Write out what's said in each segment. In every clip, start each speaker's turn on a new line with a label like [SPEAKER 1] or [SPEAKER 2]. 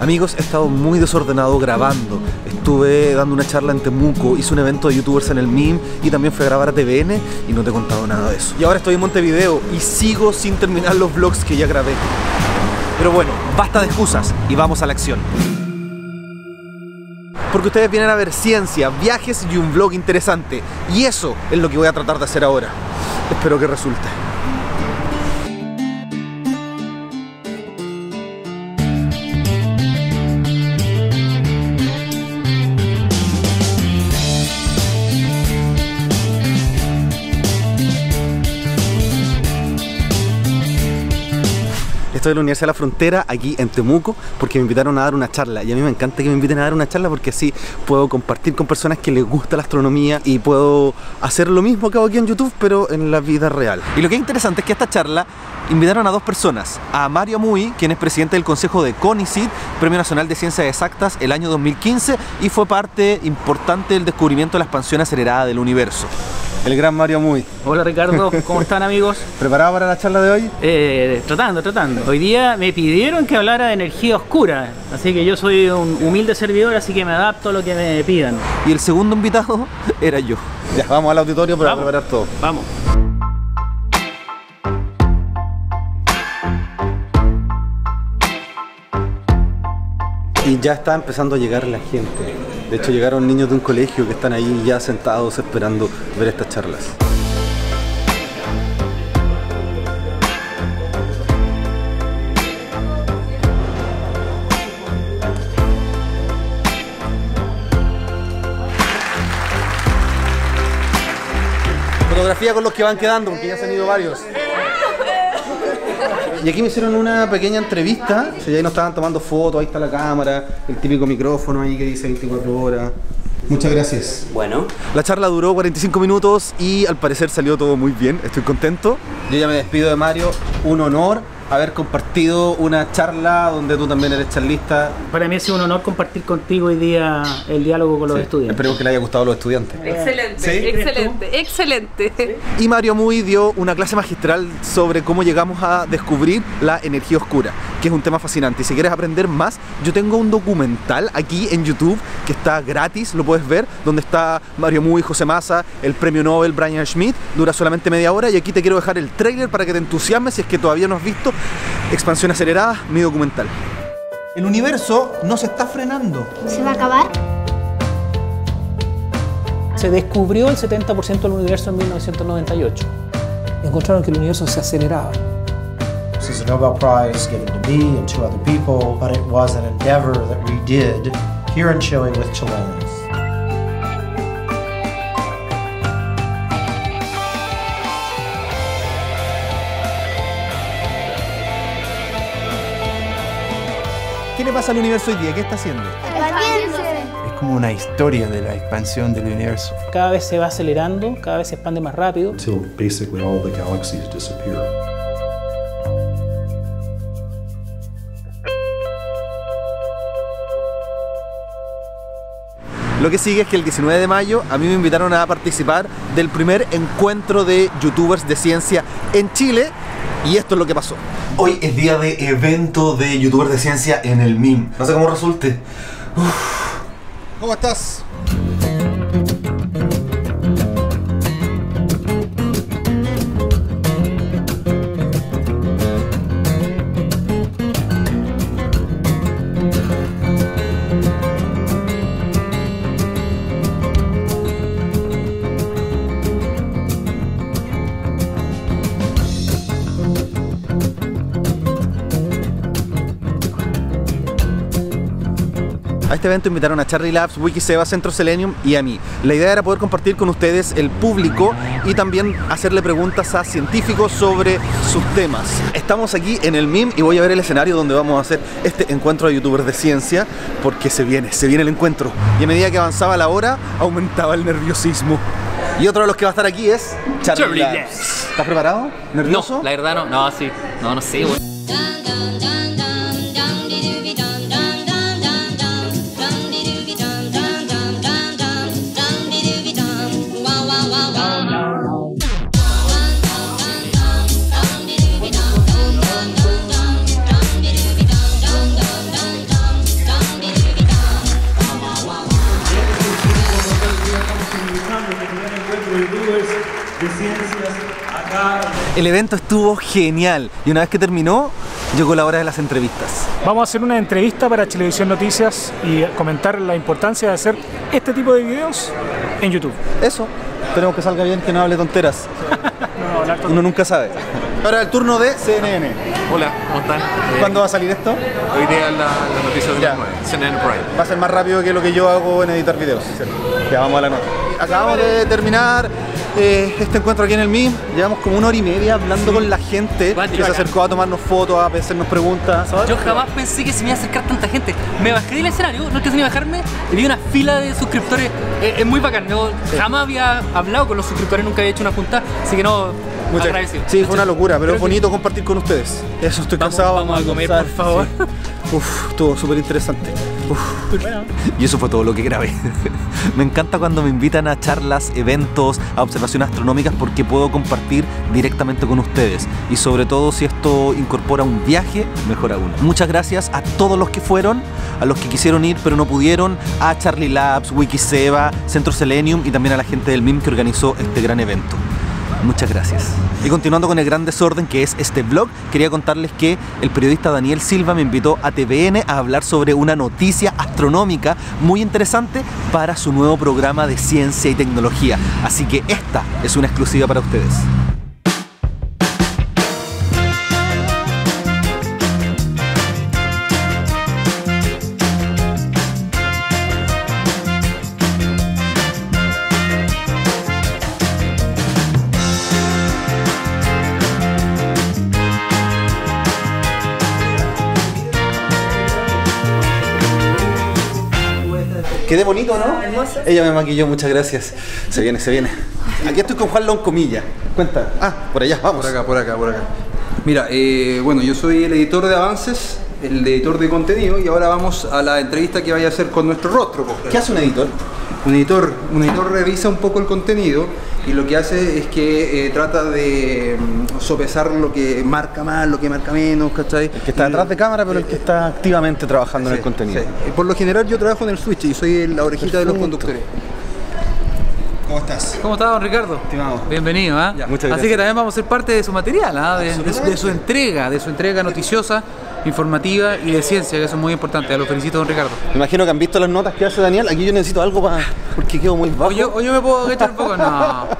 [SPEAKER 1] Amigos, he estado muy desordenado grabando. Estuve dando una charla en Temuco, hice un evento de youtubers en el MIM y también fui a grabar a TVN y no te he contado nada de eso. Y ahora estoy en Montevideo y sigo sin terminar los vlogs que ya grabé. Pero bueno, basta de excusas y vamos a la acción. Porque ustedes vienen a ver ciencia, viajes y un vlog interesante. Y eso es lo que voy a tratar de hacer ahora. Espero que resulte. Estoy en la Universidad de la Frontera, aquí en Temuco, porque me invitaron a dar una charla. Y a mí me encanta que me inviten a dar una charla porque así puedo compartir con personas que les gusta la astronomía y puedo hacer lo mismo que hago aquí en YouTube, pero en la vida real. Y lo que es interesante es que esta charla invitaron a dos personas, a Mario Muy, quien es presidente del Consejo de CONICIT, Premio Nacional de Ciencias Exactas el año 2015 y fue parte importante del descubrimiento de la expansión acelerada del universo. El gran Mario Muy.
[SPEAKER 2] Hola Ricardo, ¿cómo están amigos?
[SPEAKER 1] ¿Preparado para la charla de hoy?
[SPEAKER 2] Eh, tratando, tratando. Hoy día me pidieron que hablara de energía oscura, así que yo soy un humilde servidor, así que me adapto a lo que me pidan.
[SPEAKER 1] Y el segundo invitado era yo. Ya, vamos al auditorio para
[SPEAKER 2] Vamos.
[SPEAKER 1] preparar todo.
[SPEAKER 2] Vamos.
[SPEAKER 1] Y ya está empezando a llegar la gente. De hecho, llegaron niños de un colegio que están ahí ya sentados esperando ver estas charlas. Fotografía con los que van quedando, porque ya se han ido varios. Y aquí me hicieron una pequeña entrevista. Si ahí nos estaban tomando fotos, ahí está la cámara, el típico micrófono ahí que dice 24 horas. Muchas gracias.
[SPEAKER 3] Bueno,
[SPEAKER 1] La charla duró 45 minutos y al parecer salió todo muy bien. Estoy contento. Yo ya me despido de Mario. Un honor haber compartido una charla donde tú también eres charlista.
[SPEAKER 2] Para mí ha sido un honor compartir contigo hoy día el diálogo con los estudiantes.
[SPEAKER 1] Esperemos que le haya gustado a los estudiantes.
[SPEAKER 4] Excelente,
[SPEAKER 1] ¿Sí?
[SPEAKER 4] excelente, excelente.
[SPEAKER 1] Y Mario Muy dio una clase magistral sobre cómo llegamos a descubrir la energía oscura, que es un tema fascinante. Y si quieres aprender más, yo tengo un documental aquí en YouTube que está gratis, lo puedes ver, donde está Mario Muy, José Massa, el premio Nobel Brian Schmidt, dura solamente media hora y aquí te quiero dejar el trailer para que te entusiasmes si es que todavía no has visto Expansión Acelerada, mi documental. El universo no se está frenando.
[SPEAKER 5] ¿Se va a acabar?
[SPEAKER 2] Se descubrió el 70% del universo en 1998.
[SPEAKER 6] encontraron que el universo se aceleraba.
[SPEAKER 7] This is a Nobel Prize given to me and two other people, but it was an endeavor that we did here in Chile with Chileans.
[SPEAKER 1] ¿Qué le pasa al universo hoy día? ¿Qué está haciendo?
[SPEAKER 5] Expandiéndose.
[SPEAKER 8] Es como una historia de la expansión del universo.
[SPEAKER 2] Cada vez se va acelerando, cada vez se expande más rápido.
[SPEAKER 9] until basically all the galaxies disappear.
[SPEAKER 1] Lo que sigue es que el 19 de mayo a mí me invitaron a participar del primer encuentro de youtubers de ciencia en Chile y esto es lo que pasó. Hoy es día de evento de youtubers de ciencia en el MIM. No sé cómo resulte. Uf. ¿Cómo estás? Este evento invitaron a Charlie Labs, Wikiseba, Centro Selenium y a mí. La idea era poder compartir con ustedes el público y también hacerle preguntas a científicos sobre sus temas. Estamos aquí en el MIM y voy a ver el escenario donde vamos a hacer este encuentro de youtubers de ciencia porque se viene, se viene el encuentro. Y a medida que avanzaba la hora, aumentaba el nerviosismo. Y otro de los que va a estar aquí es Charlie,
[SPEAKER 10] Charlie
[SPEAKER 1] Labs.
[SPEAKER 10] Labs.
[SPEAKER 1] ¿Estás preparado? ¿Nervioso?
[SPEAKER 10] No, la verdad no. No, sí. No, no sé, güey.
[SPEAKER 1] El evento estuvo genial y una vez que terminó, llegó la hora de las entrevistas.
[SPEAKER 6] Vamos a hacer una entrevista para Televisión Noticias y comentar la importancia de hacer este tipo de videos en YouTube.
[SPEAKER 1] Eso, esperemos que salga bien, que no hable tonteras.
[SPEAKER 6] No, hablar
[SPEAKER 1] Uno nunca sabe. Ahora el turno de CNN.
[SPEAKER 3] Hola, ¿cómo están?
[SPEAKER 1] ¿Cuándo va a salir esto?
[SPEAKER 3] Hoy día la, la noticia de 9, CNN Prime.
[SPEAKER 1] Va a ser más rápido que lo que yo hago en editar videos. Ya vamos a la nota. Acabamos de terminar eh, este encuentro aquí en el MIM. Llevamos como una hora y media hablando con la gente que se acercó a tomarnos fotos, a hacernos preguntas.
[SPEAKER 10] Yo jamás pensé que se me iba a acercar tanta gente. Me bajé del escenario, no alcancé ni bajarme, y vi una fila de suscriptores. Eh, es muy bacán. Yo jamás había hablado con los suscriptores, nunca había hecho una junta, así que no,
[SPEAKER 1] Muchas-
[SPEAKER 10] agradecido.
[SPEAKER 1] Sí, fue una locura, pero es
[SPEAKER 10] Gracias.
[SPEAKER 1] bonito compartir con ustedes. Eso, estoy
[SPEAKER 10] Vamos-
[SPEAKER 1] cansado.
[SPEAKER 10] vamos a comer, por favor.
[SPEAKER 1] sí. Uf, estuvo súper interesante. Y eso fue todo lo que grabé. me encanta cuando me invitan a charlas, eventos, a observaciones astronómicas porque puedo compartir directamente con ustedes. Y sobre todo si esto incorpora un viaje, mejor aún. Muchas gracias a todos los que fueron, a los que quisieron ir pero no pudieron, a Charlie Labs, Wikiseba, Centro Selenium y también a la gente del MIM que organizó este gran evento. Muchas gracias. Y continuando con el gran desorden que es este vlog, quería contarles que el periodista Daniel Silva me invitó a TVN a hablar sobre una noticia astronómica muy interesante para su nuevo programa de ciencia y tecnología. Así que esta es una exclusiva para ustedes. Quedé bonito, ¿no? Ella me maquilló, muchas gracias. Se viene, se viene. Aquí estoy con Juan Loncomilla. Cuenta. Ah, por allá, vamos.
[SPEAKER 11] Por acá, por acá, por acá. Mira, eh, bueno, yo soy el editor de avances, el editor de contenido y ahora vamos a la entrevista que vaya a hacer con nuestro rostro. po.
[SPEAKER 1] ¿Qué hace un editor?
[SPEAKER 11] Un editor, un editor revisa un poco el contenido y lo que hace es que eh, trata de mm, sopesar lo que marca más, lo que marca menos, ¿cachai?
[SPEAKER 1] Que está detrás de cámara, pero el que está activamente trabajando en el contenido.
[SPEAKER 11] sí. Por lo general yo trabajo en el switch y soy la orejita de los conductores.
[SPEAKER 1] ¿Cómo estás?
[SPEAKER 12] ¿Cómo está, don Ricardo?
[SPEAKER 1] Estimado.
[SPEAKER 12] Bienvenido.
[SPEAKER 1] Ya, muchas
[SPEAKER 12] Así
[SPEAKER 1] gracias.
[SPEAKER 12] que también vamos a ser parte de su material, ¿ah? de, de su- de su entrega, de su entrega noticiosa, informativa y de ciencia, que eso es muy importante. Lo felicito, don Ricardo.
[SPEAKER 1] Me imagino que han visto las notas que hace Daniel. Aquí yo necesito algo para. porque quedo muy bajo.
[SPEAKER 12] O yo, o yo me puedo agachar un poco, no.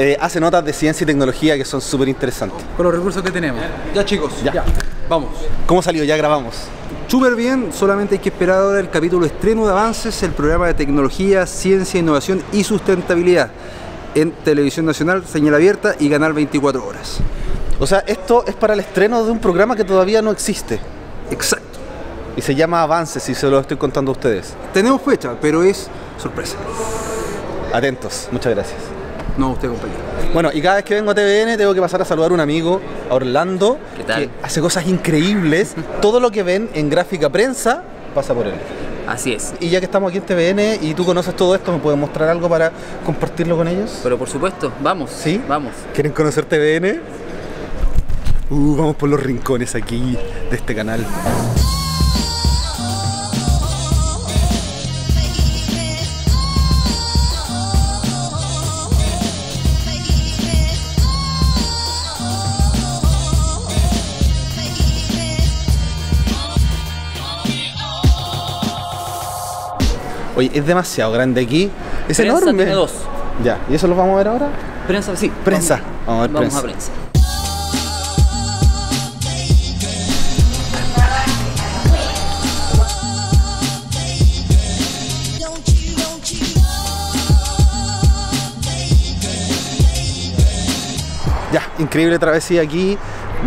[SPEAKER 1] Eh, hace notas de ciencia y tecnología que son súper interesantes.
[SPEAKER 12] Con los recursos que tenemos.
[SPEAKER 11] Ya chicos,
[SPEAKER 1] Ya.
[SPEAKER 11] vamos.
[SPEAKER 1] ¿Cómo salió? Ya grabamos.
[SPEAKER 11] Súper bien, solamente hay que esperar ahora el capítulo estreno de Avances, el programa de tecnología, ciencia, innovación y sustentabilidad en Televisión Nacional, señal abierta y Canal 24 horas.
[SPEAKER 1] O sea, esto es para el estreno de un programa que todavía no existe.
[SPEAKER 11] Exacto.
[SPEAKER 1] Y se llama Avances y se lo estoy contando a ustedes.
[SPEAKER 11] Tenemos fecha, pero es sorpresa.
[SPEAKER 1] Atentos. Muchas gracias.
[SPEAKER 11] No, usted compañero.
[SPEAKER 1] Bueno, y cada vez que vengo a TVN tengo que pasar a saludar a un amigo, a Orlando,
[SPEAKER 10] ¿Qué tal?
[SPEAKER 1] que hace cosas increíbles. Todo lo que ven en gráfica prensa pasa por él.
[SPEAKER 10] Así es.
[SPEAKER 1] Y ya que estamos aquí en TVN y tú conoces todo esto, ¿me puedes mostrar algo para compartirlo con ellos?
[SPEAKER 10] Pero por supuesto, vamos.
[SPEAKER 1] ¿Sí?
[SPEAKER 10] Vamos.
[SPEAKER 1] ¿Quieren conocer TVN? Uh, vamos por los rincones aquí de este canal. Oye, es demasiado grande aquí. Es
[SPEAKER 10] Prensa
[SPEAKER 1] enorme.
[SPEAKER 10] tiene dos.
[SPEAKER 1] Ya, ¿y eso lo vamos a ver ahora?
[SPEAKER 10] Prensa, sí.
[SPEAKER 1] Prensa. Vamos a ver
[SPEAKER 10] Vamos
[SPEAKER 1] prensa.
[SPEAKER 10] a prensa.
[SPEAKER 1] Ya, increíble travesía aquí.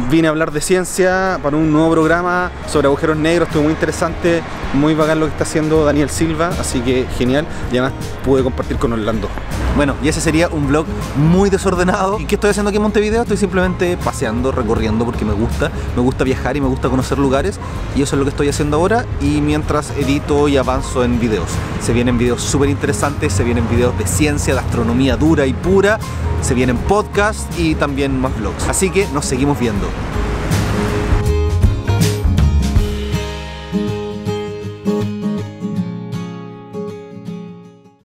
[SPEAKER 1] Vine a hablar de ciencia para un nuevo programa sobre agujeros negros. Estuvo muy interesante, muy bacán lo que está haciendo Daniel Silva, así que genial. Y además pude compartir con Orlando. Bueno, y ese sería un vlog muy desordenado. ¿Y qué estoy haciendo aquí en Montevideo? Estoy simplemente paseando, recorriendo porque me gusta. Me gusta viajar y me gusta conocer lugares. Y eso es lo que estoy haciendo ahora. Y mientras edito y avanzo en videos. Se vienen videos súper interesantes, se vienen videos de ciencia, de astronomía dura y pura. Se vienen podcasts y también más vlogs. Así que nos seguimos viendo.